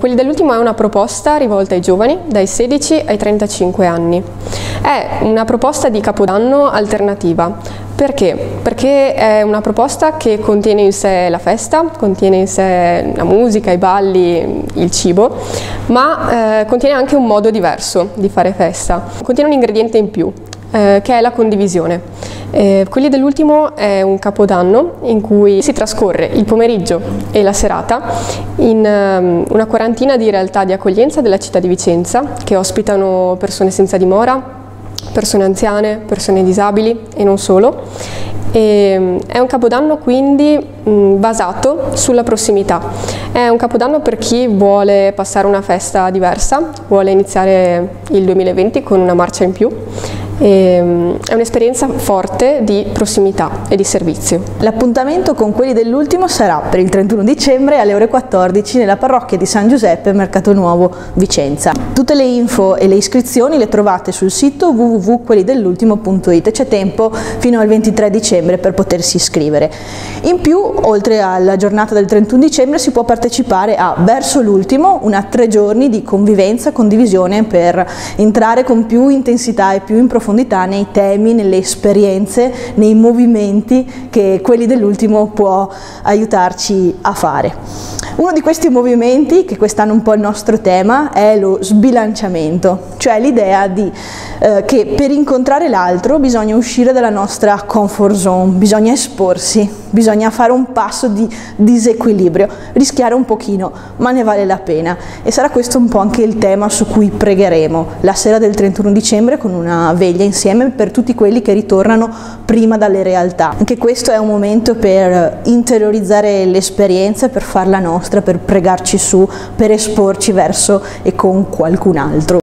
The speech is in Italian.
quelli dell'ultimo è una proposta rivolta ai giovani dai 16 ai 35 anni. È una proposta di capodanno alternativa. Perché? Perché è una proposta che contiene in sé la festa, contiene in sé la musica, i balli, il cibo, ma eh, contiene anche un modo diverso di fare festa. Contiene un ingrediente in più, eh, che è la condivisione. Eh, quelli dell'ultimo è un capodanno in cui si trascorre il pomeriggio e la serata in um, una quarantina di realtà di accoglienza della città di Vicenza che ospitano persone senza dimora, persone anziane, persone disabili e non solo. E, mm, è un capodanno quindi mh, basato sulla prossimità. È un capodanno per chi vuole passare una festa diversa, vuole iniziare il 2020 con una marcia in più ehm, è un'esperienza forte di prossimità e di servizio. L'appuntamento con quelli dell'ultimo sarà per il 31 dicembre alle ore 14 nella parrocchia di San Giuseppe, Mercato Nuovo, Vicenza. Tutte le info e le iscrizioni le trovate sul sito www.quellidell'ultimo.it. C'è tempo fino al 23 dicembre per potersi iscrivere. In più, oltre alla giornata del 31 dicembre, si può partecipare a Verso l'ultimo, una tre giorni di convivenza, condivisione per entrare con più intensità e più in profondità profondità nei temi, nelle esperienze, nei movimenti che quelli dell'ultimo può aiutarci a fare. Uno di questi movimenti, che quest'anno è un po' il nostro tema, è lo sbilanciamento, cioè l'idea di eh, che per incontrare l'altro bisogna uscire dalla nostra comfort zone, bisogna esporsi, bisogna fare un passo di disequilibrio, rischiare un pochino, ma ne vale la pena. E sarà questo un po' anche il tema su cui pregheremo la sera del 31 dicembre con una veglia insieme per tutti quelli che ritornano prima dalle realtà. Anche questo è un momento per interiorizzare l'esperienza, per farla nostra, per pregarci su, per esporci verso e con qualcun altro.